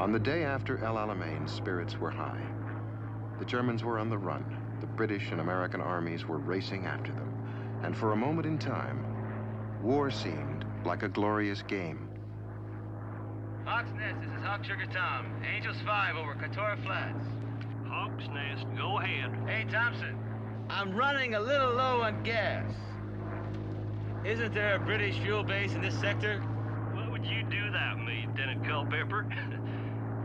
On the day after El Alamein, spirits were high. The Germans were on the run. The British and American armies were racing after them. And for a moment in time, war seemed like a glorious game. Hawk's Nest, this is Hawk Sugar Tom. Angels 5 over Katora Flats. Hawk's Nest, go ahead. Hey, Thompson. I'm running a little low on gas. Isn't there a British fuel base in this sector? What would you do that me, Lieutenant Culpepper?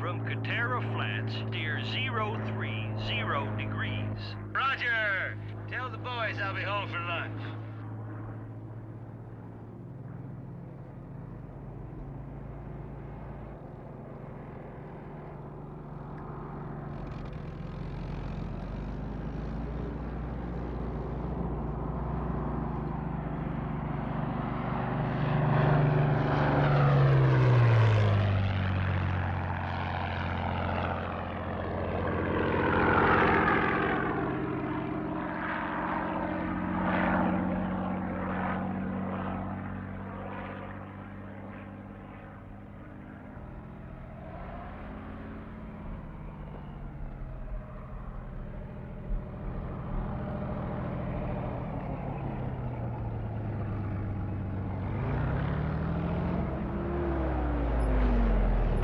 From Katera Flats, steer 030 degrees. Roger! Tell the boys I'll be home for lunch.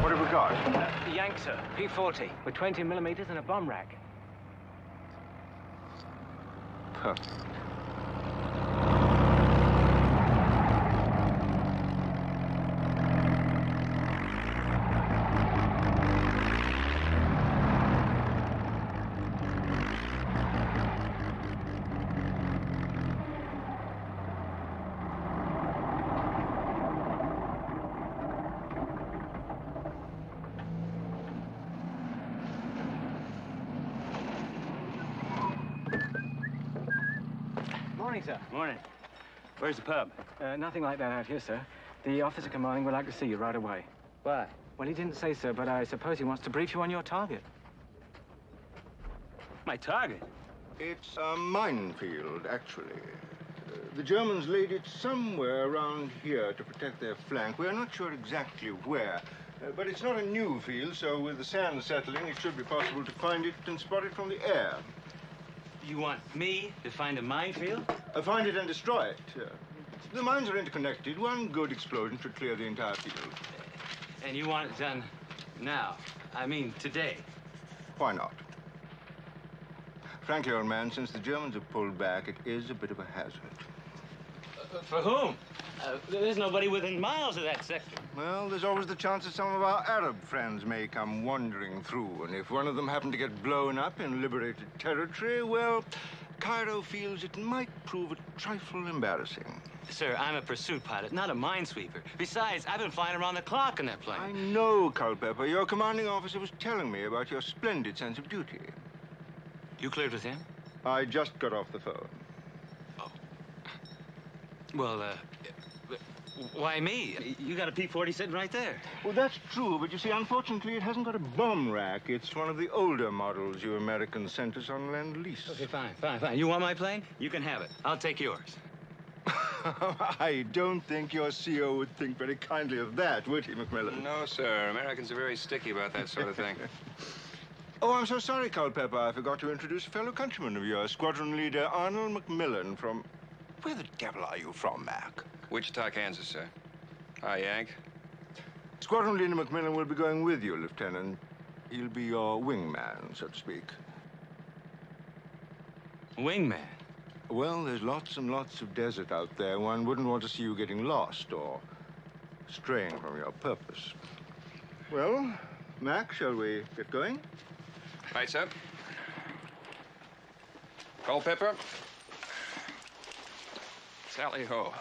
What have we got? Yank, sir. P-40 with 20 millimeters and a bomb rack. Morning, sir. Morning. Where's the pub? Uh, nothing like that out here, sir. The officer commanding would like to see you right away. Why? Well, he didn't say, sir, but I suppose he wants to brief you on your target. My target? It's a minefield, actually. Uh, the Germans laid it somewhere around here to protect their flank. We're not sure exactly where. Uh, but it's not a new field, so with the sand settling, it should be possible to find it and spot it from the air. You want me to find a minefield? Uh, find it and destroy it. Uh, the mines are interconnected. One good explosion should clear the entire field. And you want it done now? I mean, today. Why not? Frankly, old man, since the Germans have pulled back, it is a bit of a hazard. For whom? Uh, there's nobody within miles of that sector. Well, there's always the chance that some of our Arab friends may come wandering through, and if one of them happened to get blown up in liberated territory, well, Cairo feels it might prove a trifle embarrassing. Sir, I'm a pursuit pilot, not a minesweeper. Besides, I've been flying around the clock in that plane. I know, Culpepper. Your commanding officer was telling me about your splendid sense of duty. You cleared with him? I just got off the phone. Well, uh, why me? You got a P-40 sitting right there. Well, that's true, but you see, unfortunately, it hasn't got a bomb rack. It's one of the older models you Americans sent us on Lend-Lease. Okay, fine, fine, fine. You want my plane? You can have it. I'll take yours. I don't think your CO would think very kindly of that, would he, Macmillan? No, sir. Americans are very sticky about that sort of thing. Oh, I'm so sorry, Culpepper. I forgot to introduce a fellow countryman of yours, Squadron Leader Arnold Macmillan from... Where the devil are you from, Mac? Wichita, Kansas, sir. Hi, Yank. Squadron Leader Macmillan will be going with you, Lieutenant. He'll be your wingman, so to speak. Wingman. Well, there's lots and lots of desert out there. One wouldn't want to see you getting lost or straying from your purpose. Well, Mac, shall we get going? Right, sir. Culpepper. Sally ho.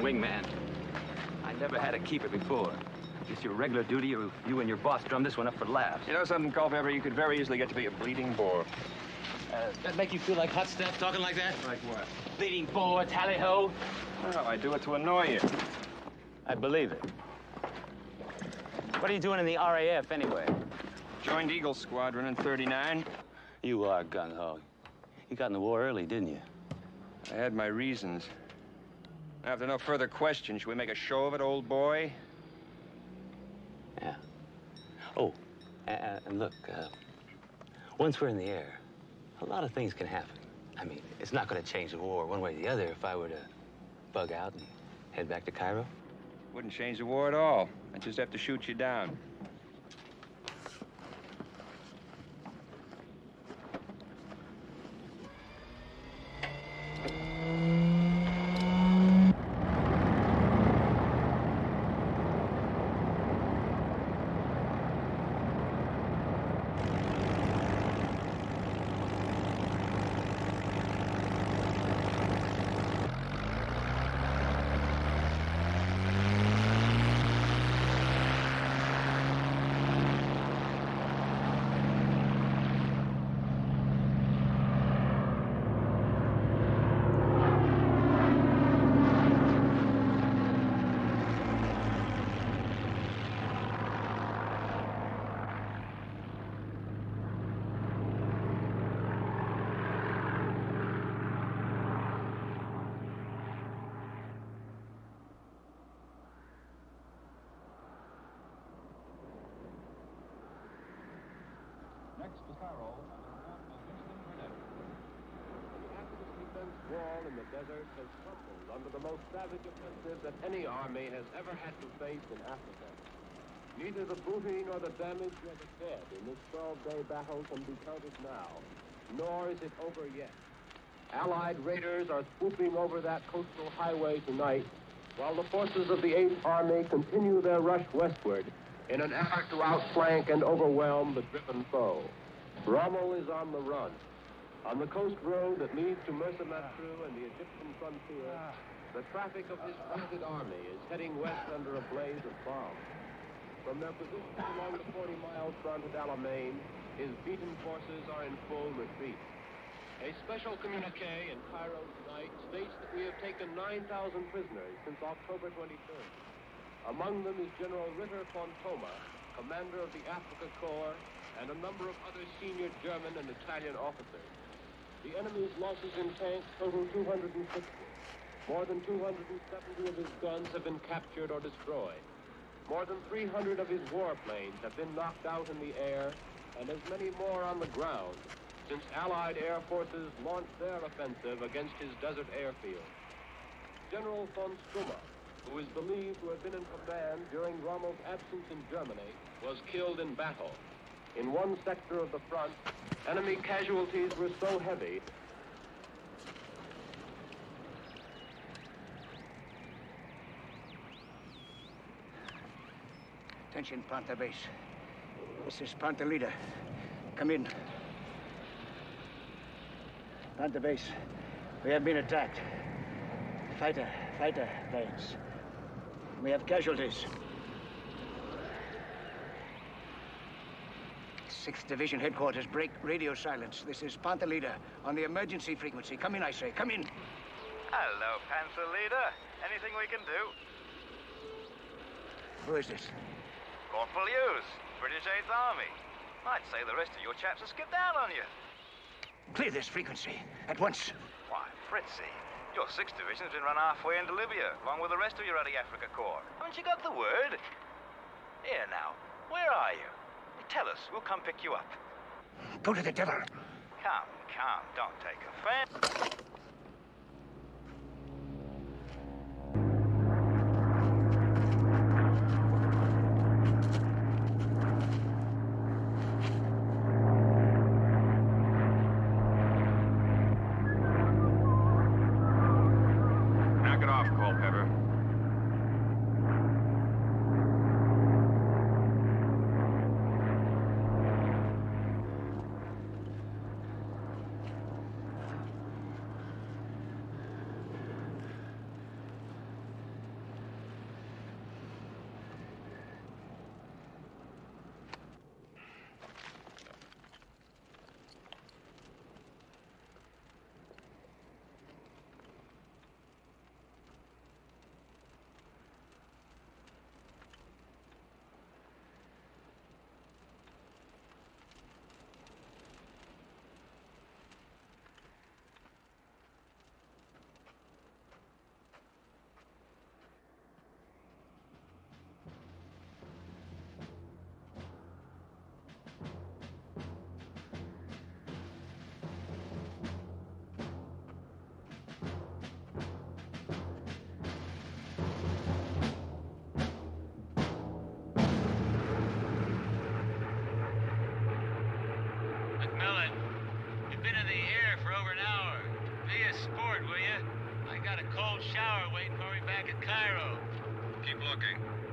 Wingman. I never had a keeper before. Is your regular duty, or you and your boss drum this one up for laughs? You know something, Culpepper? You could very easily get to be a bleeding bore. Uh, that make you feel like hot stuff, talking like that? Like what? Bleeding bore, tally-ho. Well, I do it to annoy you. I believe it. What are you doing in the RAF, anyway? Joined Eagle Squadron in 39. You are gung-ho. You got in the war early, didn't you? I had my reasons. After no further questions, should we make a show of it, old boy? Yeah. Oh, and, and look, uh, once we're in the air, a lot of things can happen. I mean, it's not going to change the war one way or the other if I were to bug out and head back to Cairo. Wouldn't change the war at all. I'd just have to shoot you down. Burnett. The active defense wall in the desert has crumbled under the most savage offensive that any army has ever had to face in Africa. Neither the booty nor the damage nor the dead in this 12-day battle can be counted now, nor is it over yet. Allied raiders are swooping over that coastal highway tonight, while the forces of the Eighth Army continue their rush westward in an effort to outflank and overwhelm the driven foe. Rommel is on the run. On the coast road that leads to Mersa and the Egyptian frontier, the traffic of this routed army is heading west under a blaze of bombs. From their positions along the 40-mile front at Alamein, his beaten forces are in full retreat. A special communique in Cairo tonight states that we have taken 9,000 prisoners since October 23rd. Among them is General Ritter von Thoma, commander of the Africa Corps, and a number of other senior German and Italian officers. The enemy's losses in tanks total 260. More than 270 of his guns have been captured or destroyed. More than 300 of his warplanes have been knocked out in the air, and as many more on the ground since Allied air forces launched their offensive against his desert airfield. General von Stumme, who is believed to have been in command during Rommel's absence in Germany, was killed in battle. In one sector of the front, enemy casualties were so heavy Attention, Panther Base. This is Panther Leader. Come in. Panther Base, we have been attacked. Fighter, fighter planes. We have casualties. Sixth Division headquarters break radio silence. This is Panther Leader on the emergency frequency. Come in, I say. Come in. Hello, Panther Leader. Anything we can do? Who is this? Corporal Hughes, British Eighth Army. I'd say the rest of your chaps have skipped out on you. Clear this frequency at once. Why, Fritzy, your 6th Division's been run halfway into Libya, along with the rest of your Ruddy Africa Corps. Haven't you got the word? Here now, where are you? Tell us, we'll come pick you up. Go to the devil. Come, come, don't take offense. Looking.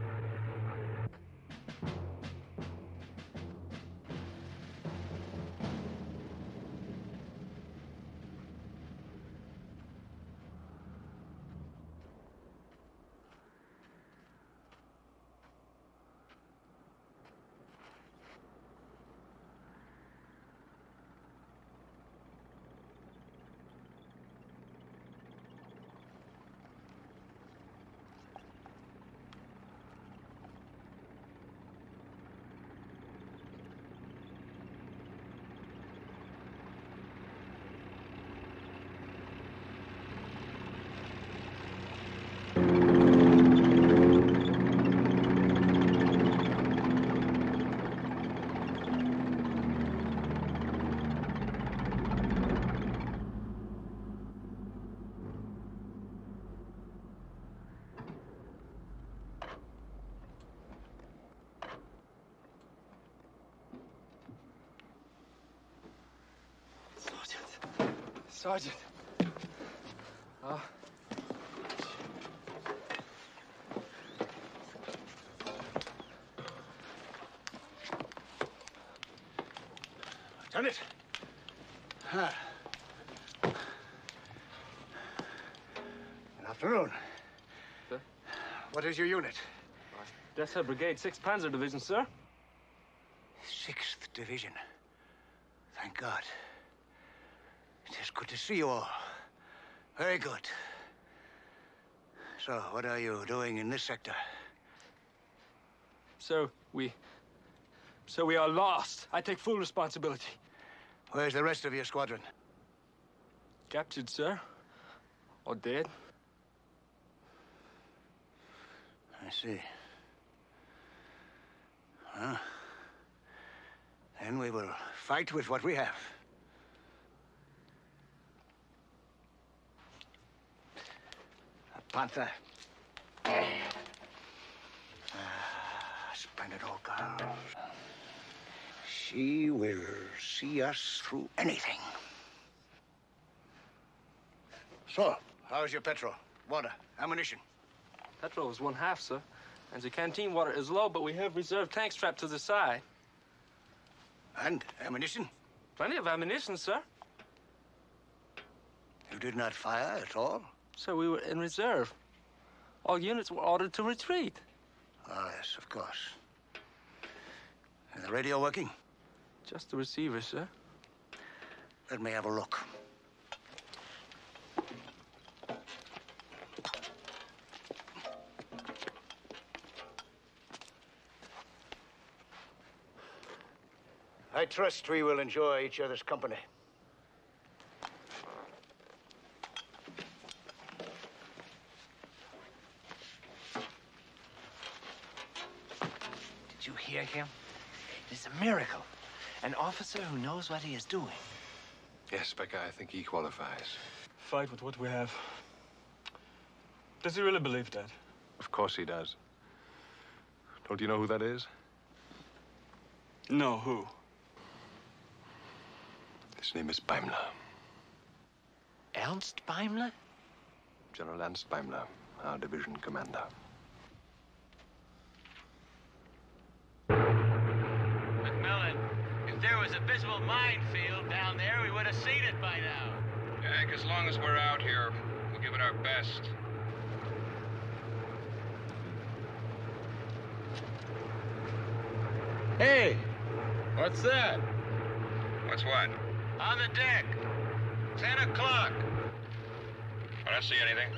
Sergeant. Ah. Lieutenant. Ah. Good afternoon. Sir? What is your unit? Dessau Brigade, 6th Panzer Division, sir. Sixth Division. Thank God. It is good to see you all. Very good. So, what are you doing in this sector? So, we... So we are lost. I take full responsibility. Where's the rest of your squadron? Captured, sir. Or dead. I see. Huh? Then we will fight with what we have. Panther. Ah, splendid old girl. She will see us through anything. So, how's your petrol? Water? Ammunition? Petrol is one half, sir. And the canteen water is low, but we have reserve tanks strapped to the side. And ammunition? Plenty of ammunition, sir. You did not fire at all? Sir, we were in reserve. All units were ordered to retreat. Ah, yes, of course. Is the radio working? Just the receiver, sir. Let me have a look. I trust we will enjoy each other's company. You hear him? It is a miracle. An officer who knows what he is doing. Yes, Becca, I think he qualifies. Fight with what we have. Does he really believe that? Of course he does. Don't you know who that is? No, who? His name is Beimler. Ernst Beimler? General Ernst Beimler, our division commander. McMillan, if there was a visible minefield down there, we would have seen it by now. Jack, as long as we're out here, we'll give it our best. Hey, what's that? What's what? On the deck. Ten o'clock. I don't see anything.